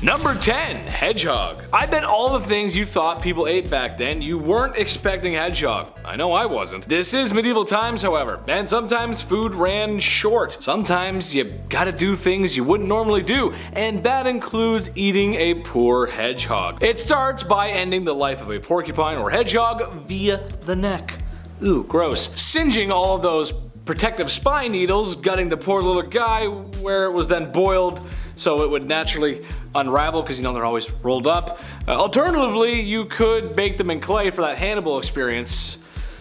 Number 10, hedgehog. I bet all the things you thought people ate back then, you weren't expecting hedgehog. I know I wasn't. This is medieval times, however, and sometimes food ran short. Sometimes you gotta do things you wouldn't normally do, and that includes eating a poor hedgehog. It starts by ending the life of a porcupine or hedgehog via the neck. Ooh, gross. Singeing all of those protective spine needles, gutting the poor little guy where it was then boiled so it would naturally unravel because you know they're always rolled up. Uh, alternatively, you could bake them in clay for that Hannibal experience.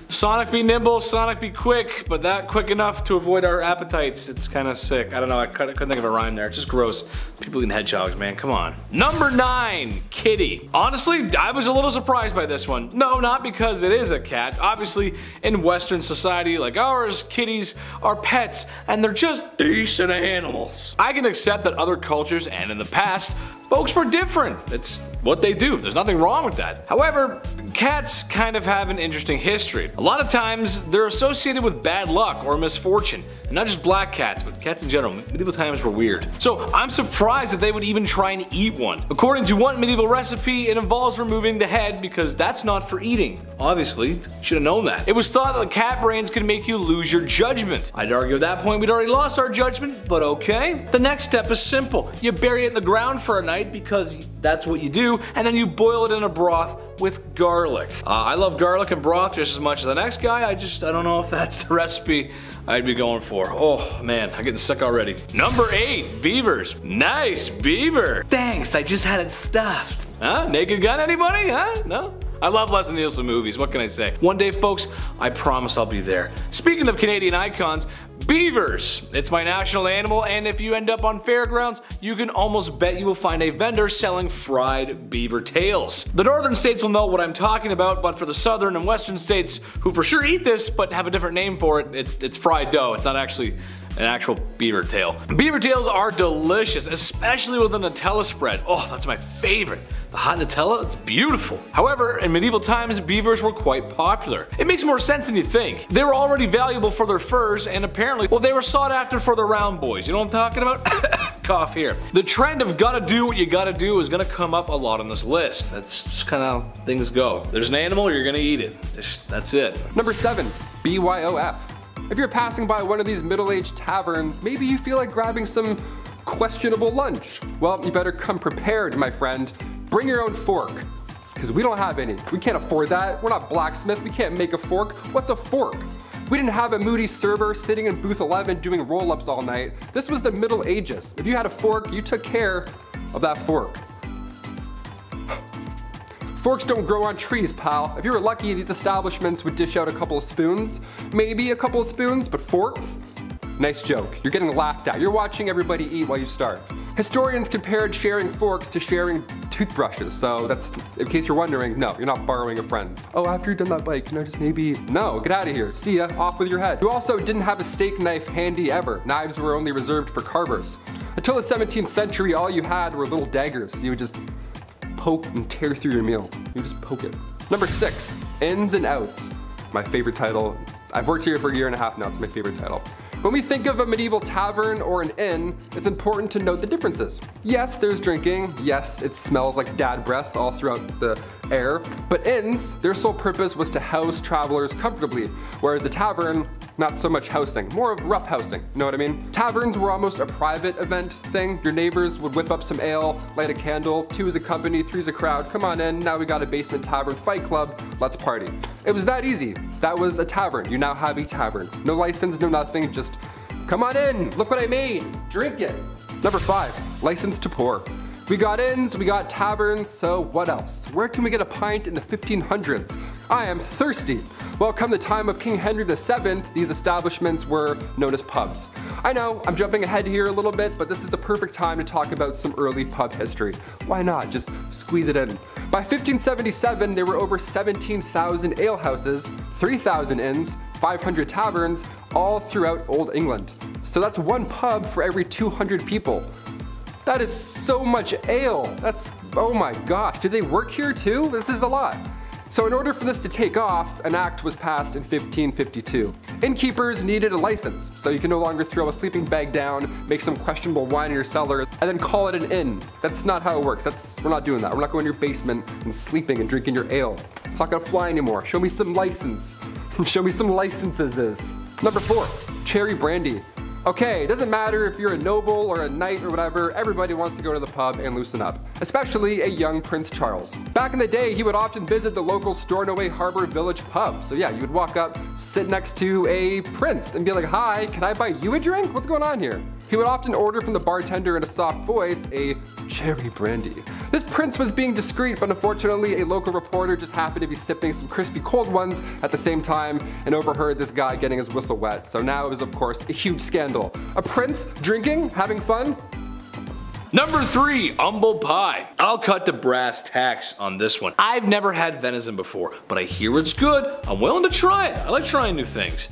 Sonic be nimble, Sonic be quick, but that quick enough to avoid our appetites. It's kind of sick. I don't know, I couldn't think of a rhyme there. It's just gross. People eating hedgehogs, man, come on. Number nine, kitty. Honestly, I was a little surprised by this one. No, not because it is a cat. Obviously, in Western society like ours, kitties are pets, and they're just decent animals. I can accept that other cultures and in the past, folks were different. It's what they do. There's nothing wrong with that. However, cats kind of have an interesting history. A lot of times, they're associated with bad luck or misfortune. And not just black cats, but cats in general. Medieval times were weird. So I'm surprised that they would even try and eat one. According to one medieval recipe, it involves removing the head because that's not for eating. Obviously, should have known that. It was thought that the cat brains could make you lose your judgment. I'd argue at that point we'd already lost our judgment, but okay. The next step is simple. You bury it in the ground for a night because that's what you do, and then you boil it in a broth with garlic. Uh, I love garlic and broth just as much as the next guy. I just, I don't know if that's the recipe I'd be going for. Oh man, I'm getting sick already. Number eight, beavers. Nice beaver. Thanks, I just had it stuffed. Huh? Naked Gun anybody? Huh? No? I love Leslie Nielsen movies, what can I say? One day folks, I promise I'll be there. Speaking of Canadian icons, beavers. It's my national animal and if you end up on fairgrounds, you can almost bet you will find a vendor selling fried beaver tails. The northern states will know what I'm talking about, but for the southern and western states who for sure eat this but have a different name for it, it's, it's fried dough. It's not actually an actual beaver tail. Beaver tails are delicious, especially with a Nutella spread. Oh, that's my favorite. The hot Nutella, it's beautiful. However, in medieval times, beavers were quite popular. It makes more sense than you think. They were already valuable for their furs, and apparently, well, they were sought after for the round boys. You know what I'm talking about? Cough here. The trend of gotta do what you gotta do is gonna come up a lot on this list. That's just kind of how things go. There's an animal, you're gonna eat it. Just, that's it. Number seven, BYOF. If you're passing by one of these middle-aged taverns, maybe you feel like grabbing some questionable lunch. Well, you better come prepared, my friend. Bring your own fork, because we don't have any. We can't afford that. We're not blacksmith, we can't make a fork. What's a fork? We didn't have a moody server sitting in booth 11 doing roll-ups all night. This was the Middle Ages. If you had a fork, you took care of that fork. Forks don't grow on trees, pal. If you were lucky, these establishments would dish out a couple of spoons. Maybe a couple of spoons, but forks? Nice joke. You're getting laughed at. You're watching everybody eat while you starve. Historians compared sharing forks to sharing toothbrushes, so that's, in case you're wondering, no, you're not borrowing a friend's. Oh, after you're done that bite, can I just maybe, no, get out of here. See ya, off with your head. You also didn't have a steak knife handy ever. Knives were only reserved for carvers. Until the 17th century, all you had were little daggers. You would just poke and tear through your meal. You just poke it. Number six, ins and outs. My favorite title. I've worked here for a year and a half now, it's my favorite title. When we think of a medieval tavern or an inn, it's important to note the differences. Yes, there's drinking. Yes, it smells like dad breath all throughout the air. But inns, their sole purpose was to house travelers comfortably, whereas the tavern, not so much housing, more of rough housing, You know what I mean? Taverns were almost a private event thing. Your neighbors would whip up some ale, light a candle, two is a company, three three's a crowd, come on in, now we got a basement tavern fight club, let's party. It was that easy. That was a tavern. You now have a tavern. No license, no nothing, just come on in, look what I made, drink it. Number five, license to pour. We got inns, we got taverns, so what else? Where can we get a pint in the 1500s? I am thirsty. Well, come the time of King Henry VII, these establishments were known as pubs. I know, I'm jumping ahead here a little bit, but this is the perfect time to talk about some early pub history. Why not? Just squeeze it in. By 1577, there were over 17,000 alehouses, 3,000 inns, 500 taverns, all throughout Old England. So that's one pub for every 200 people. That is so much ale. That's, oh my gosh, do they work here too? This is a lot. So in order for this to take off, an act was passed in 1552. Innkeepers needed a license, so you can no longer throw a sleeping bag down, make some questionable wine in your cellar, and then call it an inn. That's not how it works. That's We're not doing that. We're not going to your basement and sleeping and drinking your ale. It's not gonna fly anymore. Show me some license. Show me some licenses. Is. Number four, cherry brandy. Okay, it doesn't matter if you're a noble or a knight or whatever, everybody wants to go to the pub and loosen up, especially a young Prince Charles. Back in the day, he would often visit the local Stornoway Harbor Village pub. So yeah, you would walk up, sit next to a prince and be like, hi, can I buy you a drink? What's going on here? He would often order from the bartender in a soft voice a cherry brandy. This prince was being discreet, but unfortunately a local reporter just happened to be sipping some crispy cold ones at the same time and overheard this guy getting his whistle wet. So now it was of course a huge scandal. A prince drinking, having fun, Number three, humble pie. I'll cut the brass tacks on this one. I've never had venison before, but I hear it's good. I'm willing to try it. I like trying new things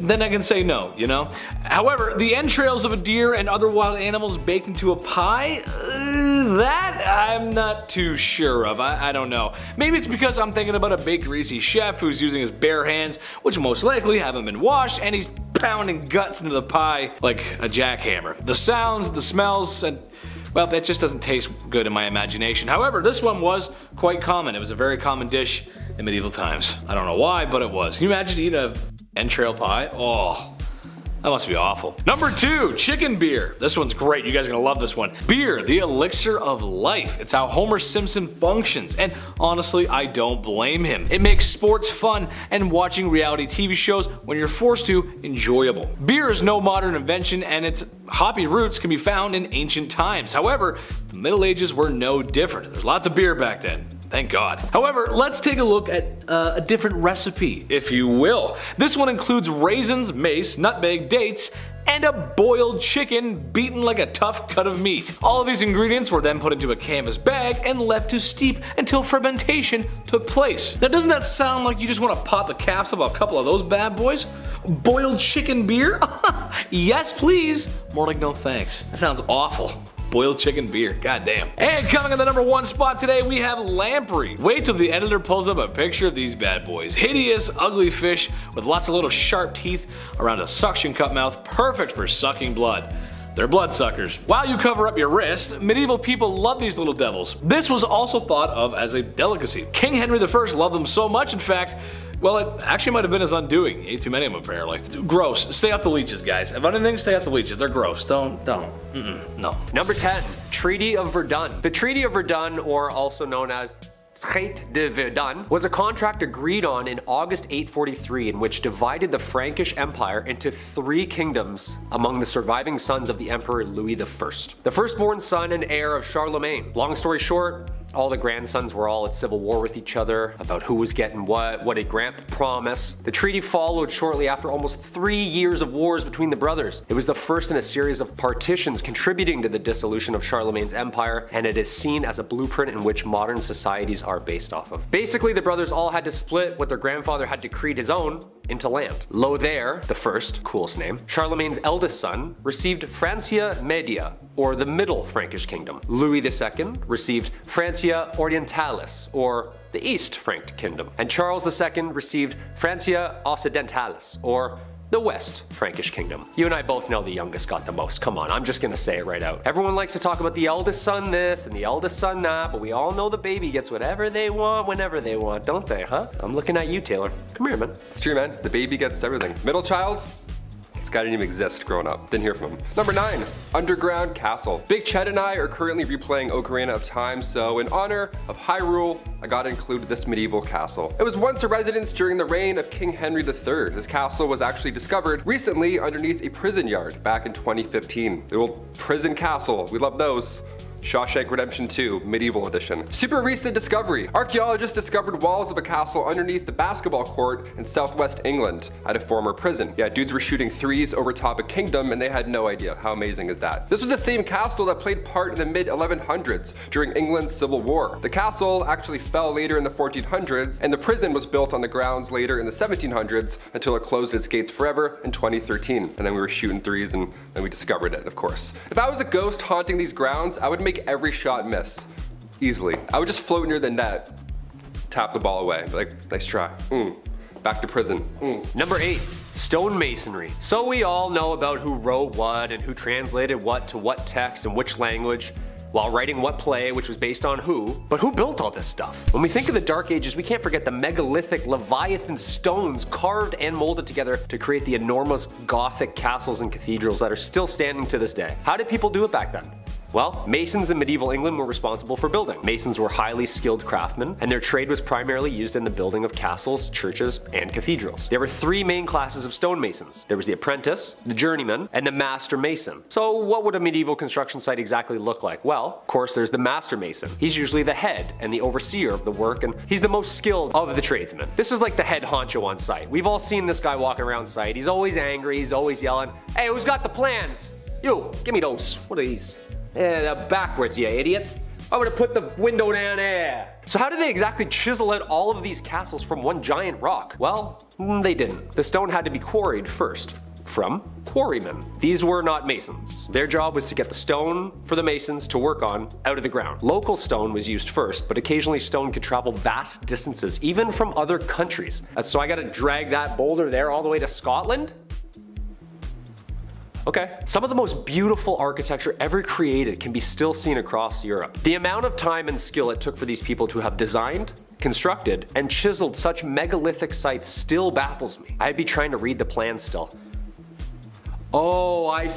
then I can say no, you know? However, the entrails of a deer and other wild animals baked into a pie, uh, that I'm not too sure of. I, I, don't know. Maybe it's because I'm thinking about a big greasy chef who's using his bare hands, which most likely haven't been washed, and he's pounding guts into the pie like a jackhammer. The sounds, the smells, and well, it just doesn't taste good in my imagination. However, this one was quite common. It was a very common dish in medieval times. I don't know why, but it was. Can you imagine eating a entrail pie. Oh, that must be awful. Number two, chicken beer. This one's great. You guys are gonna love this one. Beer, the elixir of life. It's how Homer Simpson functions. And honestly, I don't blame him. It makes sports fun and watching reality TV shows when you're forced to enjoyable. Beer is no modern invention and its hoppy roots can be found in ancient times. However, the Middle Ages were no different. There's lots of beer back then. Thank God. However, let's take a look at uh, a different recipe, if you will. This one includes raisins, mace, nutmeg, dates, and a boiled chicken beaten like a tough cut of meat. All of these ingredients were then put into a canvas bag and left to steep until fermentation took place. Now doesn't that sound like you just want to pop the caps of a couple of those bad boys? Boiled chicken beer? yes please! More like no thanks. That sounds awful boiled chicken beer. God damn. And coming in the number one spot today, we have lamprey. Wait till the editor pulls up a picture of these bad boys. Hideous, ugly fish with lots of little sharp teeth around a suction cup mouth, perfect for sucking blood. They're bloodsuckers. While you cover up your wrist, medieval people love these little devils. This was also thought of as a delicacy. King Henry I loved them so much, in fact, well, it actually might have been his undoing. He ate too many of them apparently. Gross. Stay off the leeches, guys. If anything, stay off the leeches. They're gross. Don't, don't. Mm -mm. No. Number 10, Treaty of Verdun. The Treaty of Verdun, or also known as Traité de Verdun was a contract agreed on in August 843 in which divided the Frankish Empire into three kingdoms among the surviving sons of the Emperor Louis I, the firstborn son and heir of Charlemagne. Long story short, all the grandsons were all at civil war with each other about who was getting what, what did Grant promise. The treaty followed shortly after almost three years of wars between the brothers. It was the first in a series of partitions contributing to the dissolution of Charlemagne's empire, and it is seen as a blueprint in which modern societies are based off of. Basically, the brothers all had to split what their grandfather had decreed his own into land. Lothair, the first, coolest name, Charlemagne's eldest son, received Francia Media, or the Middle Frankish Kingdom. Louis II received Francia Orientalis, or the East Frank Kingdom. And Charles II received Francia Occidentalis, or the West Frankish Kingdom. You and I both know the youngest got the most. Come on, I'm just gonna say it right out. Everyone likes to talk about the eldest son this and the eldest son that, but we all know the baby gets whatever they want whenever they want, don't they, huh? I'm looking at you, Taylor. Come here, man. It's true, man. The baby gets everything. Middle child, guy didn't even exist growing up. Didn't hear from him. Number 9. Underground Castle. Big Chet and I are currently replaying Ocarina of Time, so in honor of Hyrule, I gotta include this medieval castle. It was once a residence during the reign of King Henry III. This castle was actually discovered recently underneath a prison yard back in 2015. The old prison castle, we love those. Shawshank Redemption 2, Medieval Edition. Super recent discovery. Archaeologists discovered walls of a castle underneath the basketball court in southwest England at a former prison. Yeah, dudes were shooting threes over top a kingdom and they had no idea. How amazing is that? This was the same castle that played part in the mid 1100s during England's Civil War. The castle actually fell later in the 1400s and the prison was built on the grounds later in the 1700s until it closed its gates forever in 2013. And then we were shooting threes and then we discovered it, of course. If I was a ghost haunting these grounds, I would make make every shot miss. Easily. I would just float near the net, tap the ball away. Like, nice try. Mm. Back to prison. Mm. Number eight, Stonemasonry. So we all know about who wrote what and who translated what to what text and which language while writing what play, which was based on who. But who built all this stuff? When we think of the Dark Ages, we can't forget the megalithic Leviathan stones carved and molded together to create the enormous Gothic castles and cathedrals that are still standing to this day. How did people do it back then? Well, masons in medieval England were responsible for building. Masons were highly skilled craftsmen, and their trade was primarily used in the building of castles, churches, and cathedrals. There were three main classes of stonemasons. There was the apprentice, the journeyman, and the master mason. So what would a medieval construction site exactly look like? Well, of course there's the master mason. He's usually the head and the overseer of the work, and he's the most skilled of the tradesmen. This is like the head honcho on site. We've all seen this guy walking around site. He's always angry, he's always yelling, Hey, who's got the plans? You, give me those. What are these? Eh, backwards, you idiot. I'm gonna put the window down there. So how did they exactly chisel out all of these castles from one giant rock? Well, mm, they didn't. The stone had to be quarried first from quarrymen. These were not masons. Their job was to get the stone for the masons to work on out of the ground. Local stone was used first, but occasionally stone could travel vast distances, even from other countries. So I gotta drag that boulder there all the way to Scotland? Okay. Some of the most beautiful architecture ever created can be still seen across Europe. The amount of time and skill it took for these people to have designed, constructed, and chiseled such megalithic sites still baffles me. I'd be trying to read the plans still. Oh, I,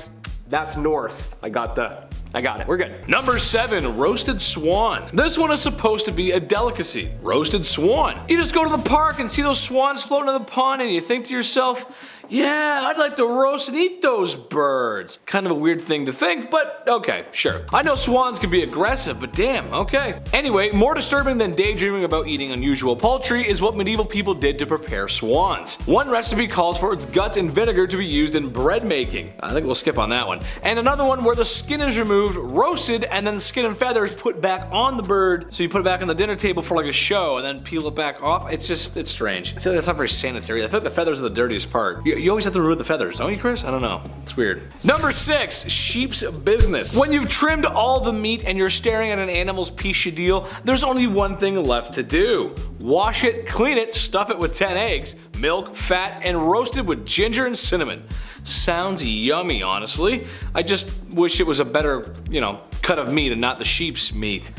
that's north. I got the, I got it, we're good. Number 7. Roasted Swan. This one is supposed to be a delicacy. Roasted swan. You just go to the park and see those swans floating in the pond and you think to yourself, yeah, I'd like to roast and eat those birds. Kind of a weird thing to think, but okay, sure. I know swans can be aggressive, but damn, okay. Anyway, more disturbing than daydreaming about eating unusual poultry is what medieval people did to prepare swans. One recipe calls for its guts and vinegar to be used in bread making. I think we'll skip on that one. And another one where the skin is removed, roasted, and then the skin and feathers put back on the bird. So you put it back on the dinner table for like a show and then peel it back off. It's just, it's strange. I feel like that's not very sanitary. I feel like the feathers are the dirtiest part. You, you always have to remove the feathers, don't you, Chris? I don't know. It's weird. Number six, sheep's business. When you've trimmed all the meat and you're staring at an animal's piece of deal, there's only one thing left to do. Wash it, clean it, stuff it with 10 eggs, milk, fat, and roast it with ginger and cinnamon. Sounds yummy, honestly. I just wish it was a better, you know, cut of meat and not the sheep's meat.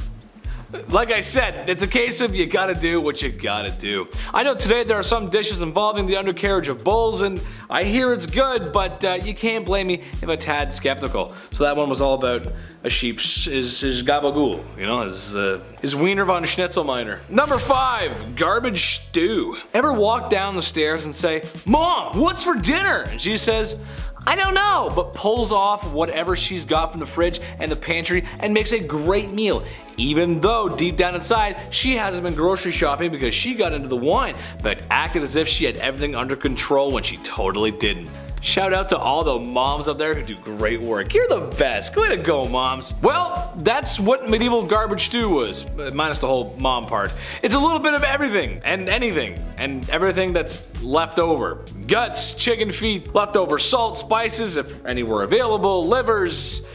Like I said, it's a case of you gotta do what you gotta do. I know today there are some dishes involving the undercarriage of bulls and I hear it's good, but uh, you can't blame me if I'm a tad skeptical. So that one was all about a sheep's, his, his gabagool, you know, his, uh, his Wiener von Schnitzelminer. Number five, garbage stew. Ever walk down the stairs and say, Mom, what's for dinner? And she says, I don't know, but pulls off whatever she's got from the fridge and the pantry and makes a great meal. Even though deep down inside, she hasn't been grocery shopping because she got into the wine, but acted as if she had everything under control when she totally didn't. Shout out to all the moms out there who do great work. You're the best. Way to go, moms. Well, that's what medieval garbage stew was, minus the whole mom part. It's a little bit of everything and anything and everything that's left over. Guts, chicken feet, leftover salt, spices if any were available, livers,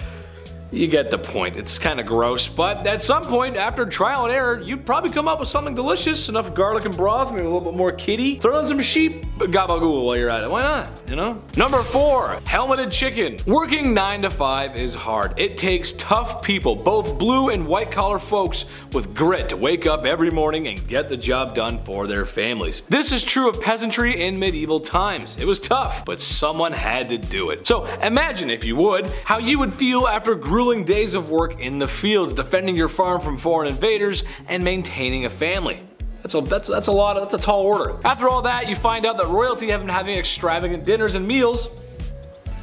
you get the point. It's kind of gross, but at some point, after trial and error, you'd probably come up with something delicious. Enough garlic and broth, maybe a little bit more kitty. Throw in some sheep gabagool while you're at it. Why not? You know? Number four, helmeted chicken. Working 9 to 5 is hard. It takes tough people, both blue and white collar folks with grit to wake up every morning and get the job done for their families. This is true of peasantry in medieval times. It was tough, but someone had to do it. So imagine, if you would, how you would feel after grueling days of work in the fields, defending your farm from foreign invaders, and maintaining a family. That's a, that's, that's a lot, of, that's a tall order. After all that, you find out that royalty have been having extravagant dinners and meals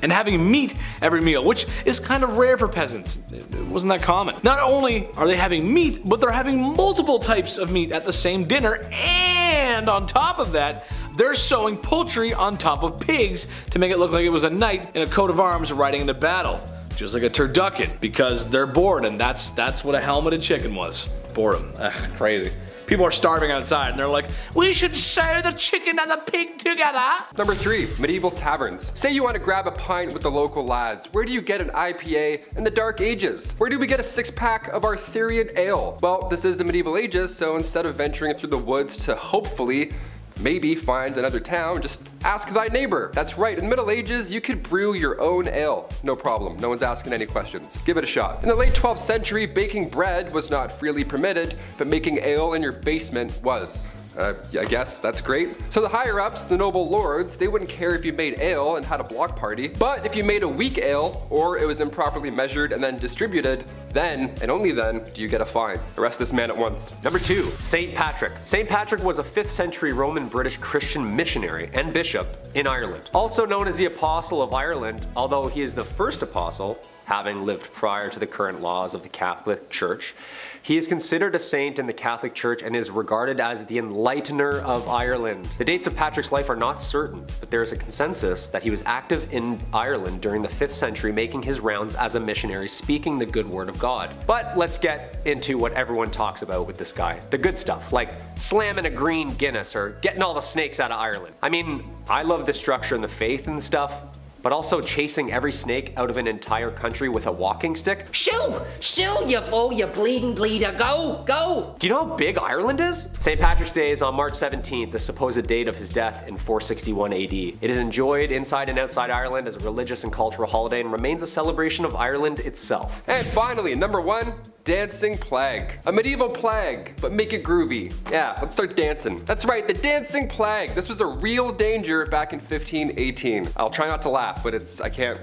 and having meat every meal, which is kind of rare for peasants. It wasn't that common. Not only are they having meat, but they're having multiple types of meat at the same dinner, and on top of that, they're sewing poultry on top of pigs to make it look like it was a knight in a coat of arms riding into battle just like a turducken, because they're bored, and that's that's what a helmeted chicken was. Boredom. Ugh, crazy. People are starving outside and they're like, we should sew the chicken and the pig together. Number three, medieval taverns. Say you want to grab a pint with the local lads. Where do you get an IPA in the dark ages? Where do we get a six pack of Arthurian ale? Well, this is the medieval ages, so instead of venturing through the woods to hopefully Maybe find another town, just ask thy neighbor. That's right, in the Middle Ages, you could brew your own ale. No problem, no one's asking any questions. Give it a shot. In the late 12th century, baking bread was not freely permitted, but making ale in your basement was. Uh, I guess that's great. So the higher ups, the noble lords, they wouldn't care if you made ale and had a block party. But if you made a weak ale, or it was improperly measured and then distributed, then, and only then, do you get a fine. Arrest this man at once. Number two, St. Patrick. St. Patrick was a 5th century Roman British Christian missionary and bishop in Ireland. Also known as the Apostle of Ireland, although he is the first apostle, having lived prior to the current laws of the Catholic Church. He is considered a saint in the Catholic Church and is regarded as the enlightener of Ireland. The dates of Patrick's life are not certain, but there is a consensus that he was active in Ireland during the 5th century making his rounds as a missionary speaking the good word of God. But let's get into what everyone talks about with this guy. The good stuff, like slamming a green Guinness or getting all the snakes out of Ireland. I mean, I love the structure and the faith and stuff, but also chasing every snake out of an entire country with a walking stick? Shoo! Shoo, you fool, you bleeding bleeder. Go! Go! Do you know how big Ireland is? St. Patrick's Day is on March 17th, the supposed date of his death in 461 AD. It is enjoyed inside and outside Ireland as a religious and cultural holiday and remains a celebration of Ireland itself. And finally, number one, Dancing Plague. A medieval plague, but make it groovy. Yeah, let's start dancing. That's right, the Dancing Plague. This was a real danger back in 1518. I'll try not to laugh, but it's, I can't,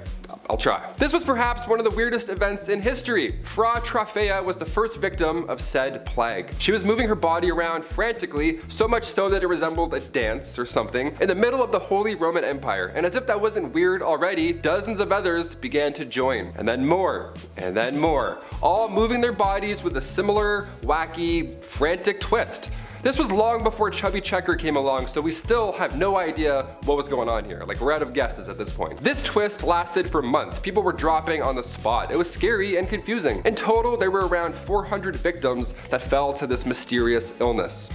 I'll try. This was perhaps one of the weirdest events in history. Frau Troffea was the first victim of said plague. She was moving her body around frantically, so much so that it resembled a dance or something, in the middle of the Holy Roman Empire. And as if that wasn't weird already, dozens of others began to join. And then more, and then more, all moving their bodies with a similar, wacky, frantic twist. This was long before Chubby Checker came along, so we still have no idea what was going on here. Like, we're out of guesses at this point. This twist lasted for months. People were dropping on the spot. It was scary and confusing. In total, there were around 400 victims that fell to this mysterious illness.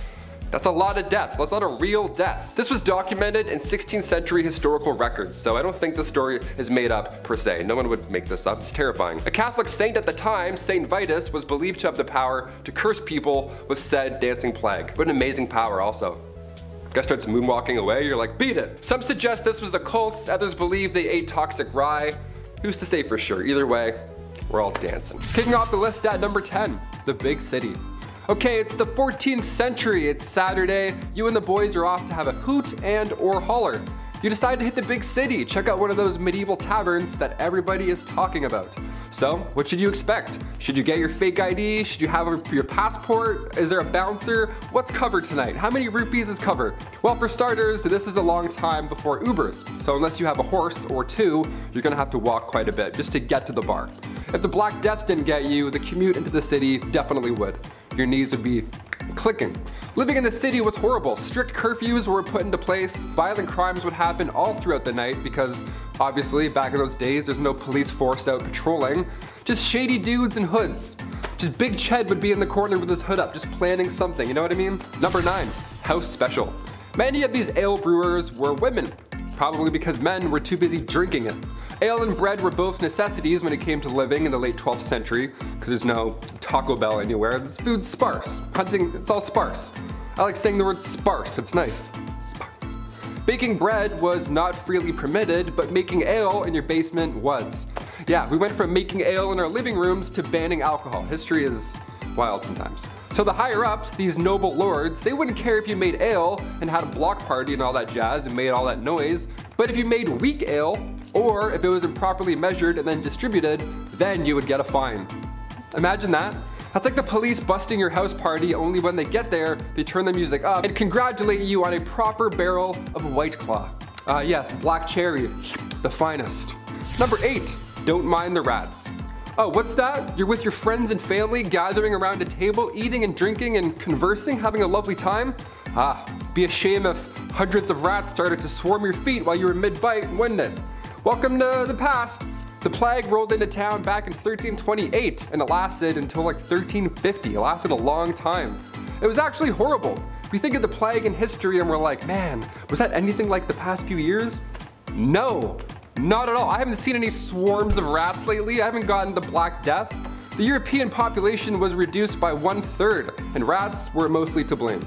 That's a lot of deaths. That's a lot of real deaths. This was documented in 16th century historical records, so I don't think the story is made up per se. No one would make this up. It's terrifying. A Catholic saint at the time, Saint Vitus, was believed to have the power to curse people with said dancing plague. What an amazing power also. Guy starts moonwalking away, you're like, beat it. Some suggest this was a cult, others believe they ate toxic rye. Who's to say for sure? Either way, we're all dancing. Kicking off the list at number 10, the big city. Okay, it's the 14th century, it's Saturday, you and the boys are off to have a hoot and or holler. You decide to hit the big city, check out one of those medieval taverns that everybody is talking about. So, what should you expect? Should you get your fake ID? Should you have your passport? Is there a bouncer? What's covered tonight? How many rupees is covered? Well, for starters, this is a long time before Ubers. So unless you have a horse or two, you're gonna have to walk quite a bit just to get to the bar. If the Black Death didn't get you, the commute into the city definitely would your knees would be clicking. Living in the city was horrible. Strict curfews were put into place. Violent crimes would happen all throughout the night because obviously back in those days there's no police force out patrolling. Just shady dudes in hoods. Just Big Ched would be in the corner with his hood up just planning something, you know what I mean? Number 9. House Special. Many of these ale brewers were women, probably because men were too busy drinking it. Ale and bread were both necessities when it came to living in the late 12th century, because there's no Taco Bell anywhere. This food's sparse. Hunting, it's all sparse. I like saying the word sparse, it's nice. Sparse. Baking bread was not freely permitted, but making ale in your basement was. Yeah, we went from making ale in our living rooms to banning alcohol. History is wild sometimes. So the higher ups, these noble lords, they wouldn't care if you made ale and had a block party and all that jazz and made all that noise, but if you made weak ale, or if it was improperly measured and then distributed, then you would get a fine. Imagine that. That's like the police busting your house party only when they get there, they turn the music up and congratulate you on a proper barrel of White Claw. Uh, yes, Black Cherry, the finest. Number eight, don't mind the rats. Oh, what's that? You're with your friends and family gathering around a table, eating and drinking and conversing, having a lovely time? Ah, be a shame if hundreds of rats started to swarm your feet while you were mid-bite, wouldn't it? Welcome to the past. The plague rolled into town back in 1328 and it lasted until like 1350. It lasted a long time. It was actually horrible. We think of the plague in history and we're like, man, was that anything like the past few years? No, not at all. I haven't seen any swarms of rats lately. I haven't gotten the Black Death. The European population was reduced by one third and rats were mostly to blame.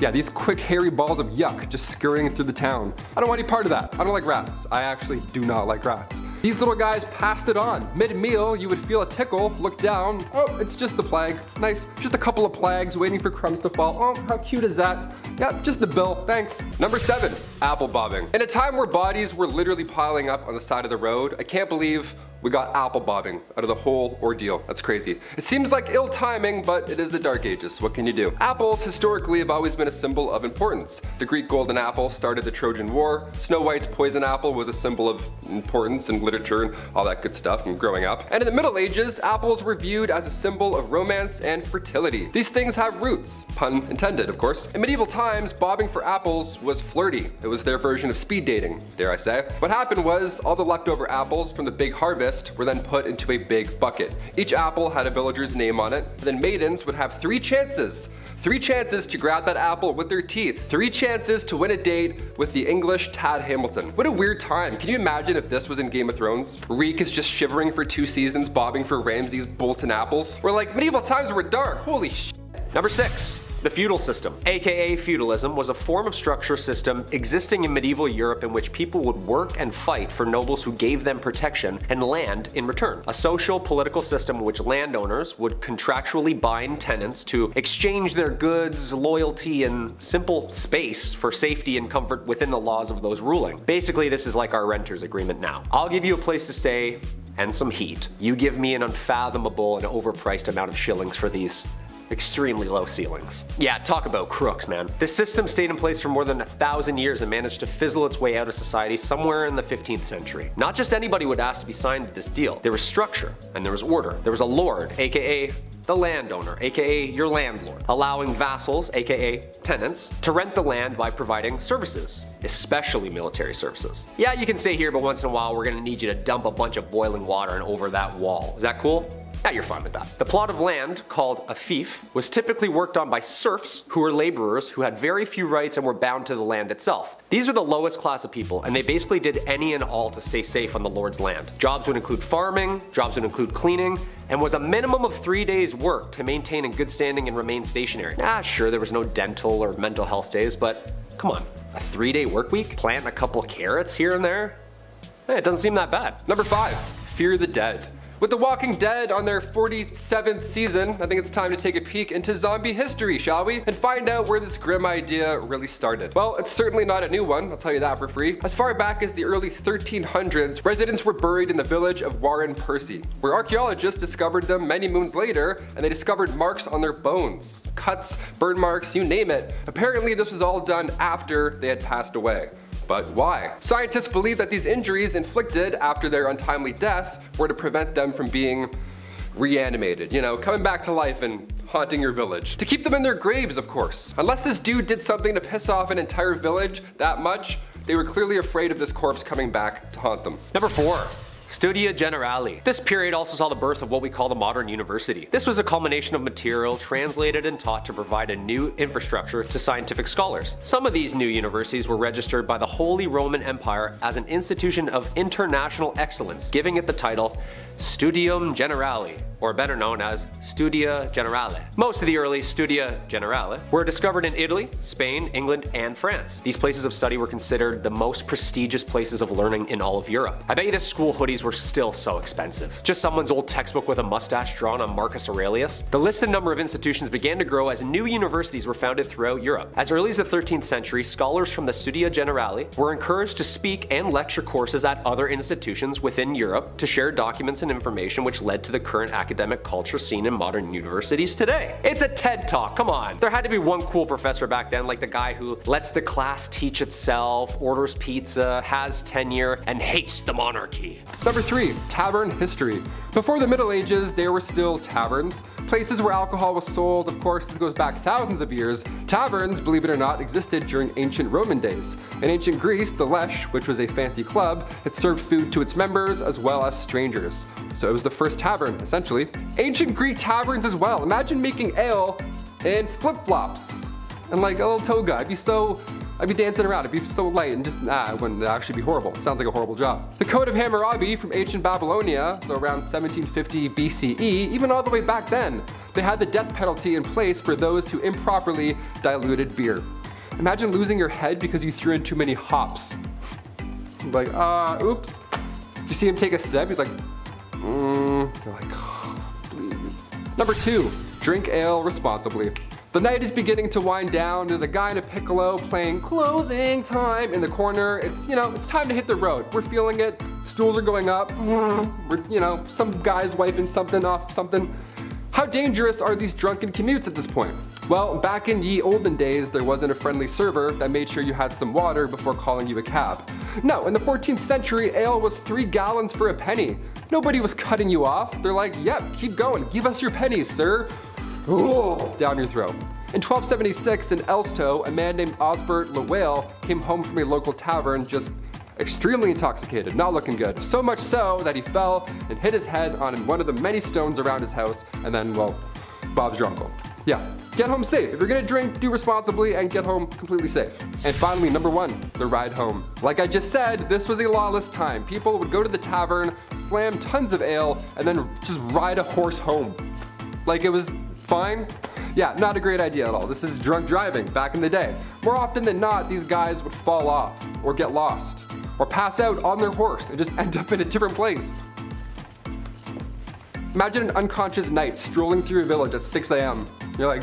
Yeah, these quick hairy balls of yuck just scurrying through the town. I don't want any part of that. I don't like rats. I actually do not like rats. These little guys passed it on. Mid-meal, you would feel a tickle, look down. Oh, it's just the plague. Nice, just a couple of plagues waiting for crumbs to fall. Oh, how cute is that? Yep, just the bill, thanks. Number seven, apple bobbing. In a time where bodies were literally piling up on the side of the road, I can't believe we got apple bobbing out of the whole ordeal. That's crazy. It seems like ill timing, but it is the dark ages. What can you do? Apples historically have always been a symbol of importance. The Greek golden apple started the Trojan War. Snow White's poison apple was a symbol of importance in literature and all that good stuff from growing up. And in the Middle Ages, apples were viewed as a symbol of romance and fertility. These things have roots, pun intended, of course. In medieval times, bobbing for apples was flirty. It was their version of speed dating, dare I say. What happened was all the leftover apples from the big harvest were then put into a big bucket. Each apple had a villager's name on it, then maidens would have three chances. Three chances to grab that apple with their teeth. Three chances to win a date with the English Tad Hamilton. What a weird time. Can you imagine if this was in Game of Thrones? Reek is just shivering for two seasons, bobbing for Ramsay's Bolton apples. We're like, medieval times were dark, holy sh. Number six, the feudal system, aka feudalism, was a form of structure system existing in medieval Europe in which people would work and fight for nobles who gave them protection and land in return. A social political system in which landowners would contractually bind tenants to exchange their goods, loyalty, and simple space for safety and comfort within the laws of those ruling. Basically, this is like our renter's agreement now. I'll give you a place to stay and some heat. You give me an unfathomable and overpriced amount of shillings for these extremely low ceilings. Yeah, talk about crooks, man. This system stayed in place for more than a thousand years and managed to fizzle its way out of society somewhere in the 15th century. Not just anybody would ask to be signed to this deal. There was structure and there was order. There was a lord, aka the landowner, aka your landlord, allowing vassals, aka tenants, to rent the land by providing services, especially military services. Yeah, you can stay here, but once in a while we're gonna need you to dump a bunch of boiling water and over that wall. Is that cool? Yeah, you're fine with that. The plot of land, called a fief, was typically worked on by serfs who were laborers who had very few rights and were bound to the land itself. These are the lowest class of people, and they basically did any and all to stay safe on the lord's land. Jobs would include farming, jobs would include cleaning, and was a minimum of three days work to maintain in good standing and remain stationary. Ah, sure, there was no dental or mental health days, but come on, a three day work week? Plant a couple carrots here and there? Eh, it doesn't seem that bad. Number five, Fear the Dead. With The Walking Dead on their 47th season, I think it's time to take a peek into zombie history, shall we? And find out where this grim idea really started. Well, it's certainly not a new one, I'll tell you that for free. As far back as the early 1300s, residents were buried in the village of Wharram Percy, where archaeologists discovered them many moons later, and they discovered marks on their bones. Cuts, burn marks, you name it. Apparently this was all done after they had passed away. But why? Scientists believe that these injuries inflicted after their untimely death were to prevent them from being reanimated, you know, coming back to life and haunting your village. To keep them in their graves, of course. Unless this dude did something to piss off an entire village that much, they were clearly afraid of this corpse coming back to haunt them. Number four, Studia Generale. This period also saw the birth of what we call the modern university. This was a culmination of material translated and taught to provide a new infrastructure to scientific scholars. Some of these new universities were registered by the Holy Roman Empire as an institution of international excellence, giving it the title Studium Generale, or better known as Studia Generale. Most of the early Studia Generale were discovered in Italy, Spain, England, and France. These places of study were considered the most prestigious places of learning in all of Europe. I bet you the school hoodies were still so expensive. Just someone's old textbook with a mustache drawn on Marcus Aurelius. The listed number of institutions began to grow as new universities were founded throughout Europe. As early as the 13th century, scholars from the Studia Generale were encouraged to speak and lecture courses at other institutions within Europe to share documents and information which led to the current academic culture seen in modern universities today. It's a TED Talk, come on. There had to be one cool professor back then, like the guy who lets the class teach itself, orders pizza, has tenure, and hates the monarchy. Number three, tavern history. Before the Middle Ages, there were still taverns, places where alcohol was sold. Of course, this goes back thousands of years. Taverns, believe it or not, existed during ancient Roman days. In ancient Greece, the Lech, which was a fancy club, it served food to its members as well as strangers. So it was the first tavern, essentially. Ancient Greek taverns as well. Imagine making ale in flip-flops. and like a little toga. I'd be so, I'd be dancing around. It'd be so light and just, nah, it wouldn't actually be horrible. It sounds like a horrible job. The Code of Hammurabi from ancient Babylonia, so around 1750 BCE, even all the way back then, they had the death penalty in place for those who improperly diluted beer. Imagine losing your head because you threw in too many hops. Like, ah, uh, oops. You see him take a sip, he's like, mmm. You're like, oh, please. Number two, drink ale responsibly. The night is beginning to wind down. There's a guy in a piccolo playing closing time in the corner. It's, you know, it's time to hit the road. We're feeling it. Stools are going up. We're, you know, some guy's wiping something off something. How dangerous are these drunken commutes at this point? Well, back in ye olden days, there wasn't a friendly server that made sure you had some water before calling you a cab. No, in the 14th century, ale was three gallons for a penny. Nobody was cutting you off. They're like, yep, keep going, give us your pennies, sir. Ooh, down your throat. In 1276 in Elstow, a man named Osbert Lewale came home from a local tavern just extremely intoxicated, not looking good. So much so that he fell and hit his head on one of the many stones around his house, and then, well, Bob's your uncle. Yeah, get home safe. If you're gonna drink, do responsibly and get home completely safe. And finally, number one, the ride home. Like I just said, this was a lawless time. People would go to the tavern, slam tons of ale, and then just ride a horse home. Like it was fine. Yeah, not a great idea at all. This is drunk driving back in the day. More often than not, these guys would fall off or get lost or pass out on their horse and just end up in a different place. Imagine an unconscious knight strolling through a village at 6 a.m. You're like,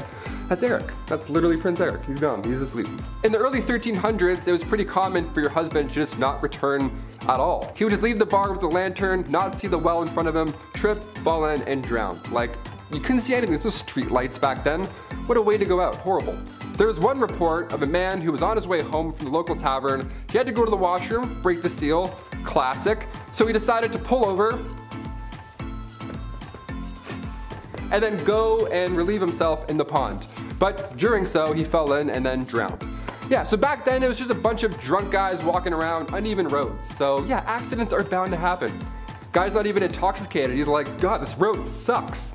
that's Eric. That's literally Prince Eric. He's gone. He's asleep. In the early 1300s, it was pretty common for your husband to just not return at all. He would just leave the bar with the lantern, not see the well in front of him, trip, fall in, and drown. Like, you couldn't see anything. There was street lights back then. What a way to go out. Horrible. There was one report of a man who was on his way home from the local tavern. He had to go to the washroom, break the seal. Classic. So he decided to pull over and then go and relieve himself in the pond. But during so, he fell in and then drowned. Yeah, so back then it was just a bunch of drunk guys walking around uneven roads. So yeah, accidents are bound to happen. Guy's not even intoxicated. He's like, God, this road sucks.